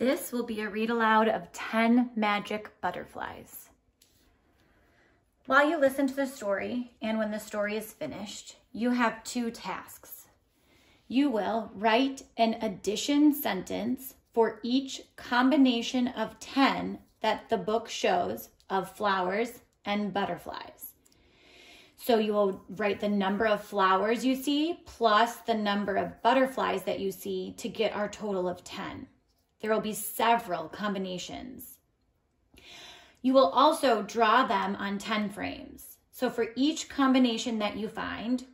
This will be a read aloud of 10 magic butterflies. While you listen to the story and when the story is finished, you have two tasks. You will write an addition sentence for each combination of 10 that the book shows of flowers and butterflies. So you will write the number of flowers you see plus the number of butterflies that you see to get our total of 10. There will be several combinations. You will also draw them on 10 frames. So for each combination that you find,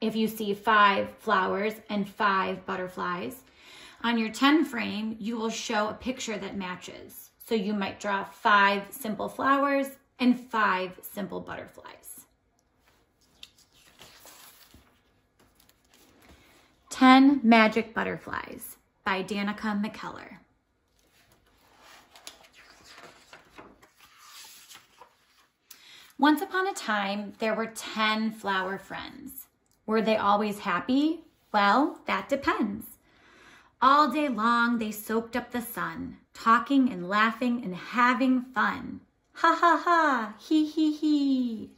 if you see five flowers and five butterflies, on your 10 frame, you will show a picture that matches. So you might draw five simple flowers and five simple butterflies. 10 Magic Butterflies by Danica McKellar. Once upon a time, there were 10 flower friends. Were they always happy? Well, that depends. All day long, they soaked up the sun, talking and laughing and having fun. Ha ha ha, he he he.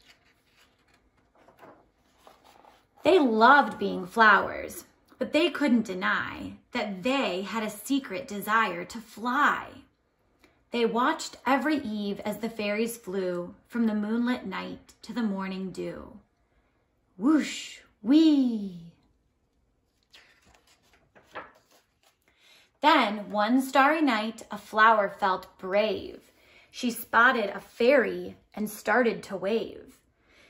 They loved being flowers, but they couldn't deny that they had a secret desire to fly. They watched every eve as the fairies flew from the moonlit night to the morning dew. Whoosh, wee. Then, one starry night, a flower felt brave. She spotted a fairy and started to wave.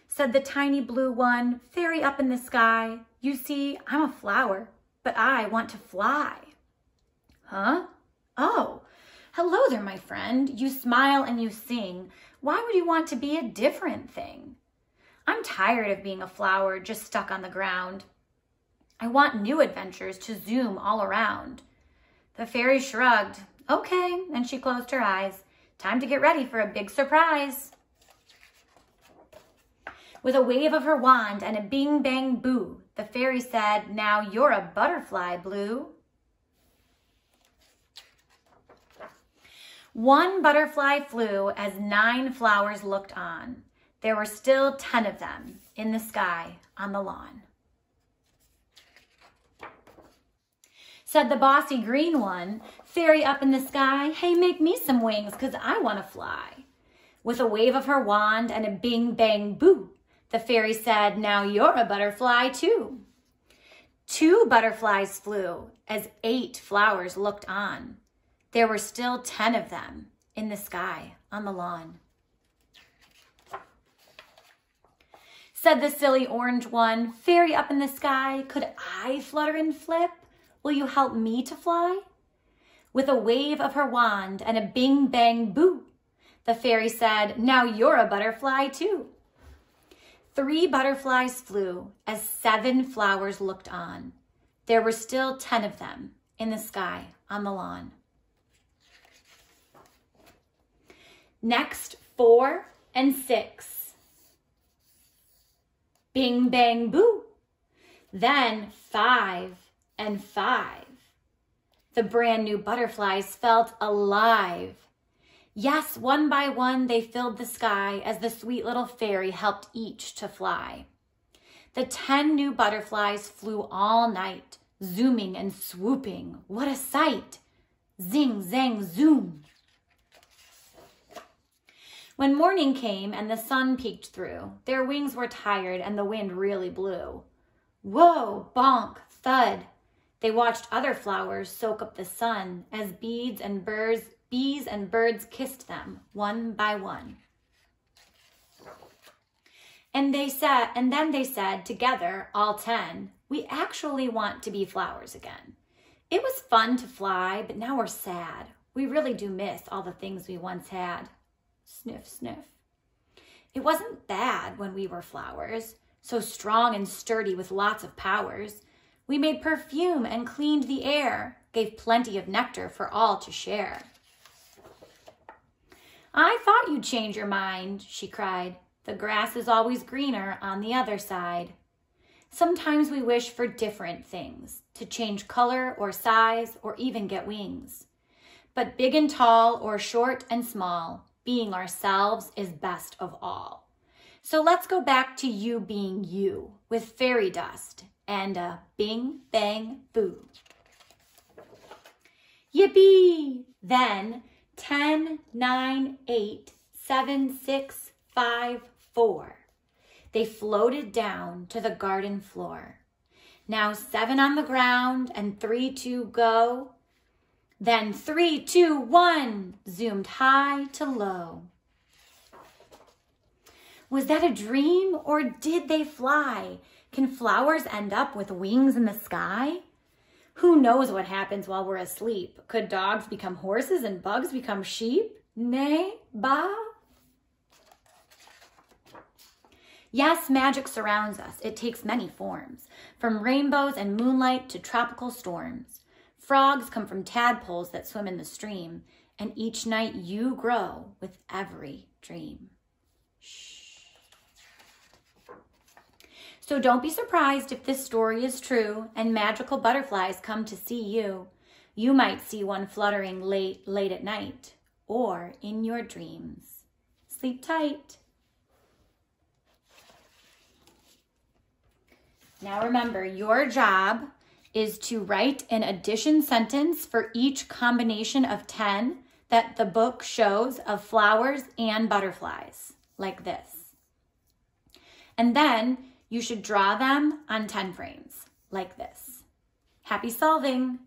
Said the tiny blue one, fairy up in the sky, you see, I'm a flower, but I want to fly. Huh? Oh, Hello there, my friend. You smile and you sing. Why would you want to be a different thing? I'm tired of being a flower just stuck on the ground. I want new adventures to zoom all around. The fairy shrugged. Okay, and she closed her eyes. Time to get ready for a big surprise. With a wave of her wand and a bing bang boo, the fairy said, now you're a butterfly, Blue. One butterfly flew as nine flowers looked on. There were still 10 of them in the sky on the lawn. Said the bossy green one, fairy up in the sky, hey, make me some wings, cause I wanna fly. With a wave of her wand and a bing bang boo, the fairy said, now you're a butterfly too. Two butterflies flew as eight flowers looked on. There were still 10 of them in the sky on the lawn. Said the silly orange one, fairy up in the sky, could I flutter and flip? Will you help me to fly? With a wave of her wand and a bing bang boo, the fairy said, now you're a butterfly too. Three butterflies flew as seven flowers looked on. There were still 10 of them in the sky on the lawn. Next, four and six. Bing, bang, boo. Then five and five. The brand new butterflies felt alive. Yes, one by one they filled the sky as the sweet little fairy helped each to fly. The ten new butterflies flew all night, zooming and swooping. What a sight! Zing, zang, zoom. When morning came and the sun peeked through, their wings were tired and the wind really blew. Whoa, bonk, thud. They watched other flowers soak up the sun as beads and birds, bees and birds kissed them one by one. And they said, and then they said together, all 10, we actually want to be flowers again. It was fun to fly, but now we're sad. We really do miss all the things we once had. Sniff, sniff. It wasn't bad when we were flowers, so strong and sturdy with lots of powers. We made perfume and cleaned the air, gave plenty of nectar for all to share. I thought you'd change your mind, she cried. The grass is always greener on the other side. Sometimes we wish for different things, to change color or size or even get wings. but big and tall or short and small, being ourselves is best of all. So let's go back to you being you with fairy dust and a bing, bang, boo. Yippee! Then 10, 9, 8, 7, 6, 5, 4. They floated down to the garden floor. Now seven on the ground and three, two, go. Then three, two, one, zoomed high to low. Was that a dream or did they fly? Can flowers end up with wings in the sky? Who knows what happens while we're asleep? Could dogs become horses and bugs become sheep? Neigh, ba? Yes, magic surrounds us. It takes many forms, from rainbows and moonlight to tropical storms. Frogs come from tadpoles that swim in the stream, and each night you grow with every dream. Shh. So don't be surprised if this story is true and magical butterflies come to see you. You might see one fluttering late, late at night or in your dreams. Sleep tight. Now remember, your job is to write an addition sentence for each combination of 10 that the book shows of flowers and butterflies, like this. And then you should draw them on 10 frames, like this. Happy solving!